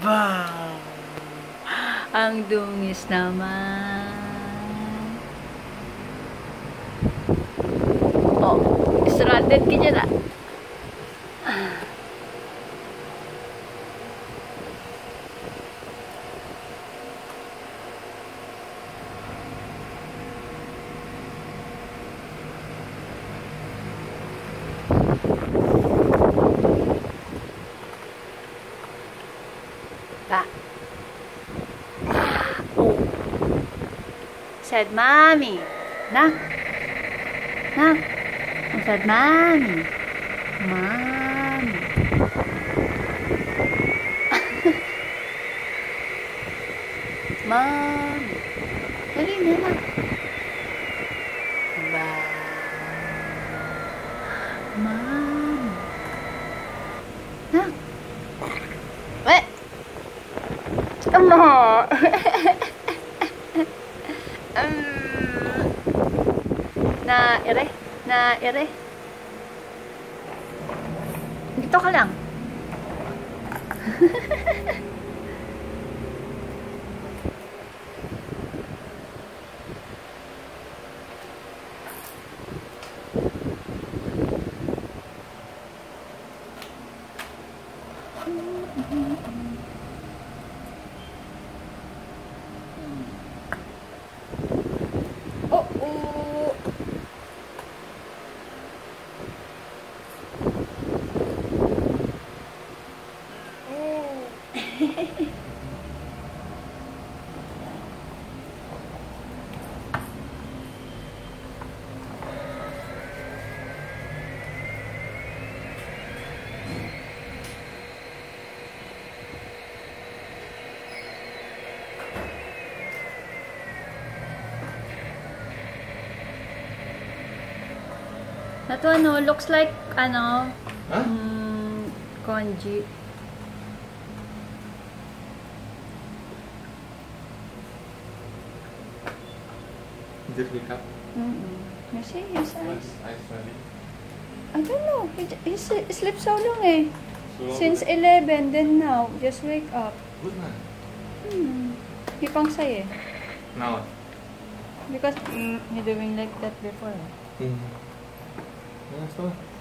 Wow! Ang dungis naman. Oh, stranded ka dyan ah. Pa. Oh. Said mommy. Nak. Nak. I said mommy. Mommy. mommy. Dali na na. Ba. Mommy. Ama. um, na ere, na ere. Dito ka lang. Oh, Ito ano, looks like ano, Ha? mm, congee. Did it wake up? Mm-mm. You see his eyes? I don't know. He, he s- slept so long eh. So long Since ago? 11, then now, just wake up. Good man. Hmm. He pang say eh. Now. Because mm, he doing like that before. eh. Mm. した。